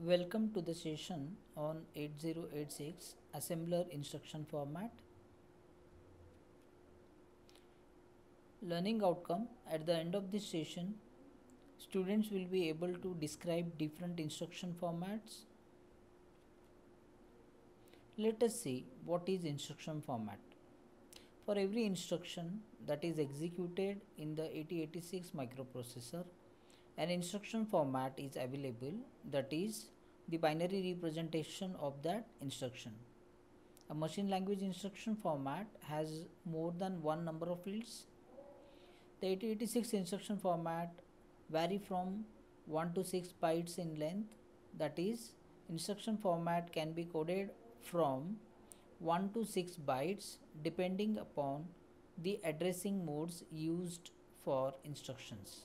Welcome to the session on 8086 assembler instruction format. Learning outcome at the end of this session students will be able to describe different instruction formats. Let us see what is instruction format. For every instruction that is executed in the 8086 microprocessor an instruction format is available that is the binary representation of that instruction. A machine language instruction format has more than one number of fields. The 8086 instruction format vary from 1 to 6 bytes in length that is instruction format can be coded from 1 to 6 bytes depending upon the addressing modes used for instructions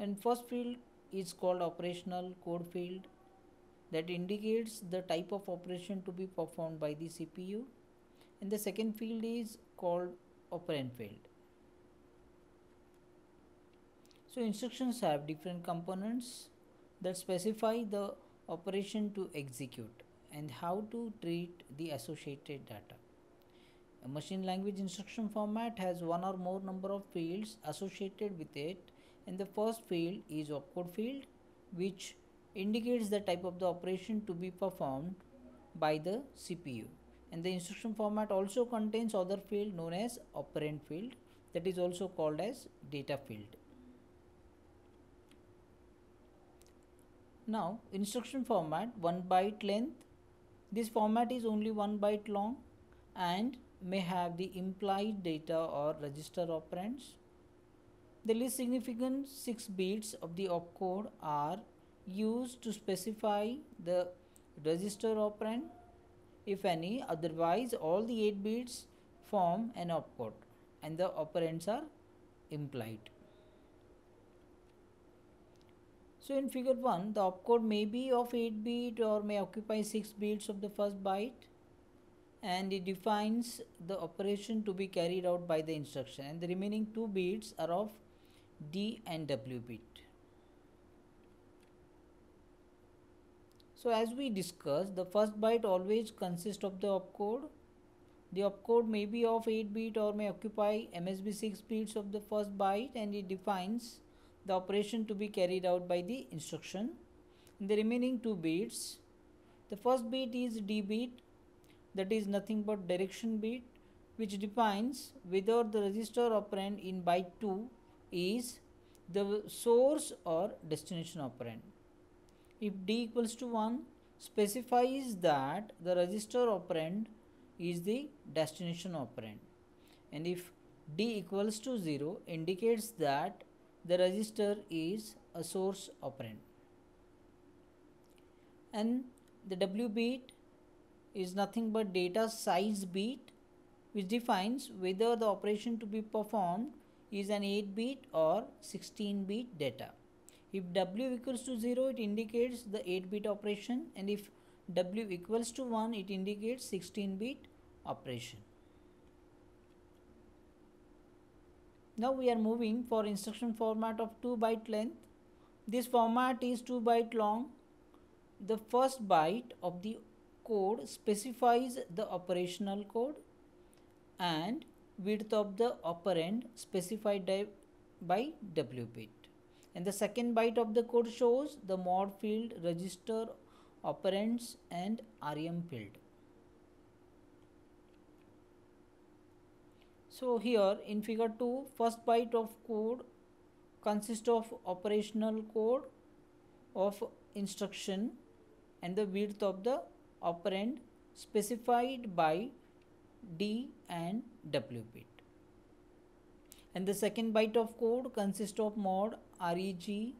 and first field is called operational code field that indicates the type of operation to be performed by the CPU and the second field is called operand field. So instructions have different components that specify the operation to execute and how to treat the associated data. A machine language instruction format has one or more number of fields associated with it and the first field is opcode field which indicates the type of the operation to be performed by the CPU and the instruction format also contains other field known as operand field that is also called as data field. Now instruction format 1 byte length. This format is only 1 byte long and may have the implied data or register operands the least significant 6 bits of the opcode are used to specify the register operand if any otherwise all the 8 bits form an opcode and the operands are implied. So in figure 1 the opcode may be of 8 bit or may occupy 6 bits of the first byte and it defines the operation to be carried out by the instruction and the remaining 2 bits are of D and W bit. So as we discussed, the first byte always consists of the opcode. The opcode may be of 8 bit or may occupy MSB 6 bits of the first byte and it defines the operation to be carried out by the instruction. In the remaining 2 bits, the first bit is D bit that is nothing but direction bit which defines whether the register operand in byte 2 is the source or destination operand. If d equals to 1 specifies that the register operand is the destination operand and if d equals to 0 indicates that the register is a source operand and the w bit is nothing but data size bit which defines whether the operation to be performed is an 8 bit or 16 bit data. If w equals to 0 it indicates the 8 bit operation and if w equals to 1 it indicates 16 bit operation. Now we are moving for instruction format of 2 byte length. This format is 2 byte long. The first byte of the code specifies the operational code and width of the operand specified by W bit. And the second byte of the code shows the mod field, register, operands and REM field. So here in figure 2, first byte of code consists of operational code of instruction and the width of the operand specified by D and W bit. And the second byte of code consists of mod reg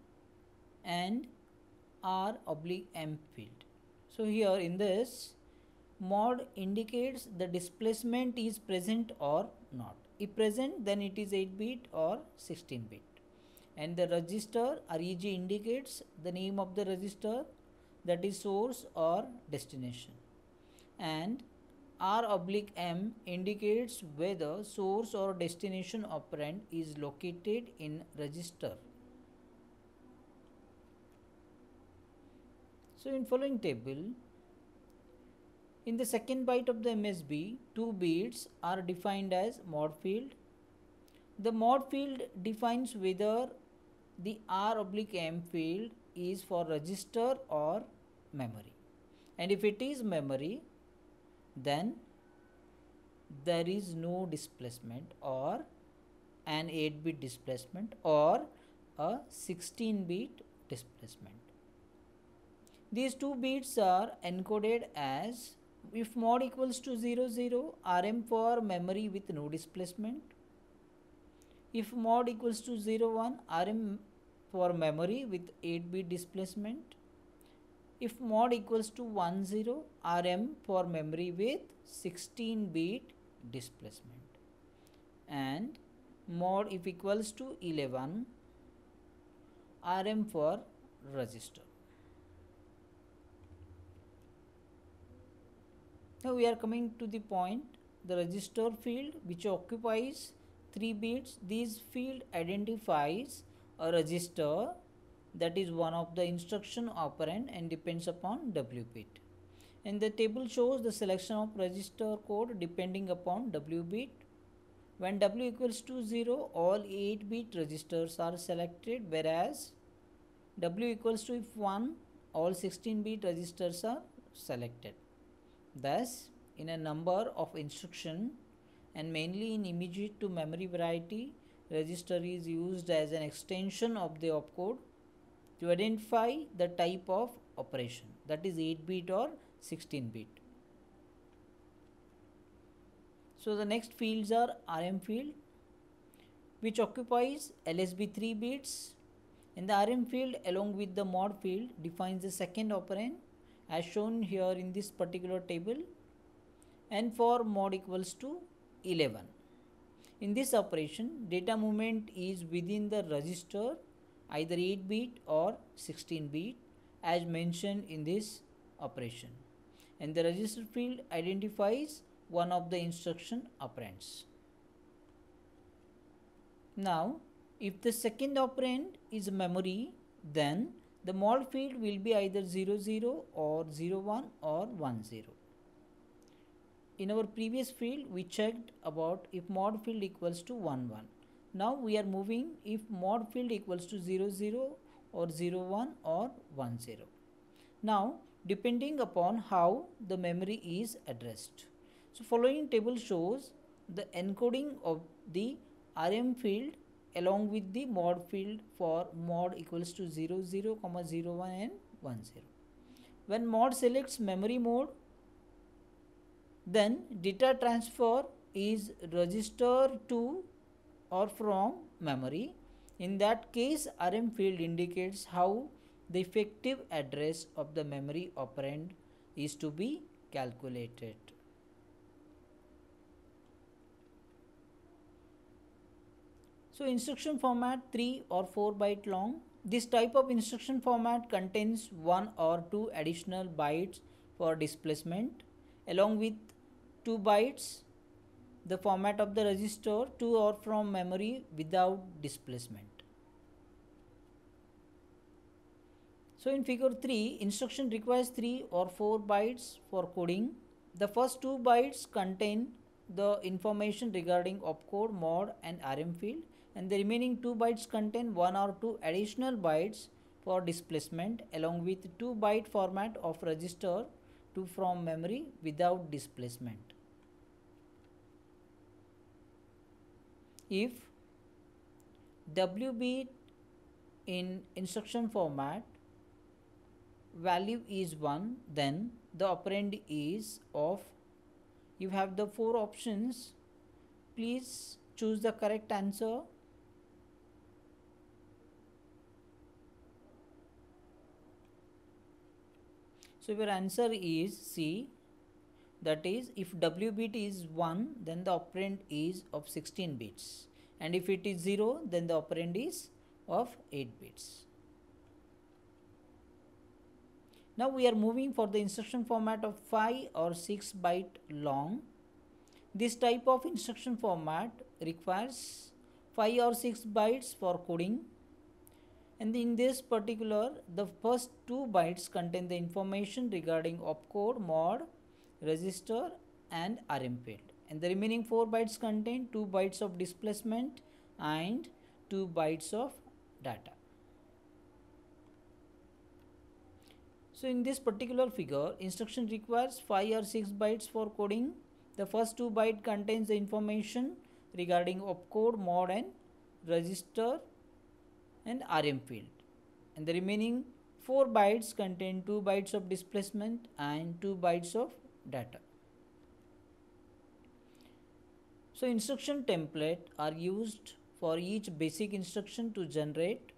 and r oblique m field. So here in this mod indicates the displacement is present or not. If present then it is 8 bit or 16 bit. And the register reg indicates the name of the register that is source or destination. And R oblique M indicates whether source or destination operand is located in register. So in following table, in the second byte of the MSB, two bits are defined as mod field. The mod field defines whether the R oblique M field is for register or memory. And if it is memory, then there is no displacement or an 8 bit displacement or a 16 bit displacement. These two bits are encoded as if mod equals to 0 0 rm for memory with no displacement if mod equals to 0 1 rm for memory with 8 bit displacement if mod equals to 1 0 rm for memory with 16 bit displacement. And mod if equals to 11 rm for register. Now we are coming to the point the register field which occupies 3 bits. This field identifies a register that is one of the instruction operand and depends upon w bit and the table shows the selection of register code depending upon W bit. When W equals to 0, all 8 bit registers are selected whereas W equals to if 1, all 16 bit registers are selected. Thus, in a number of instruction and mainly in immediate to memory variety, register is used as an extension of the opcode to identify the type of operation that is 8 bit or 16 bit. So the next fields are RM field which occupies LSB 3 bits and the RM field along with the mod field defines the second operand as shown here in this particular table and for mod equals to 11. In this operation data movement is within the register either 8 bit or 16 bit as mentioned in this operation and the register field identifies one of the instruction operands. Now, if the second operand is memory, then the mod field will be either 00 or 01 or 10. In our previous field, we checked about if mod field equals to 11. Now we are moving if mod field equals to 00 or 01 or 10. Now depending upon how the memory is addressed. So following table shows the encoding of the RM field along with the mod field for mod equals to 00, 0, comma 01 and 10. When mod selects memory mode, then data transfer is register to or from memory. In that case, RM field indicates how the effective address of the memory operand is to be calculated. So instruction format 3 or 4 byte long. This type of instruction format contains 1 or 2 additional bytes for displacement along with 2 bytes the format of the register to or from memory without displacement. So in figure 3, instruction requires 3 or 4 bytes for coding. The first 2 bytes contain the information regarding opcode, mod and RM field and the remaining 2 bytes contain 1 or 2 additional bytes for displacement along with 2 byte format of register to from memory without displacement. If W bit in instruction format value is 1 then the operand is of you have the four options. Please choose the correct answer. So your answer is C that is if W bit is 1 then the operand is of 16 bits. And if it is 0 then the operand is of 8 bits. Now we are moving for the instruction format of 5 or 6 byte long. This type of instruction format requires 5 or 6 bytes for coding. And in this particular the first two bytes contain the information regarding opcode mod register and rm field and the remaining four bytes contain two bytes of displacement and two bytes of data. So in this particular figure instruction requires 5 or 6 bytes for coding. The first two byte contains the information regarding opcode mod and register and RM field and the remaining 4 bytes contain 2 bytes of displacement and 2 bytes of data. So instruction template are used for each basic instruction to generate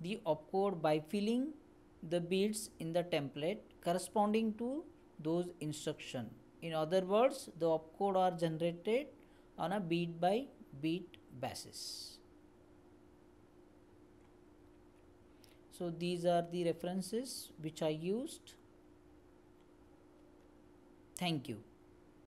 the opcode by filling the bits in the template corresponding to those instruction. In other words, the opcode are generated on a bit by bit basis. so these are the references which I used thank you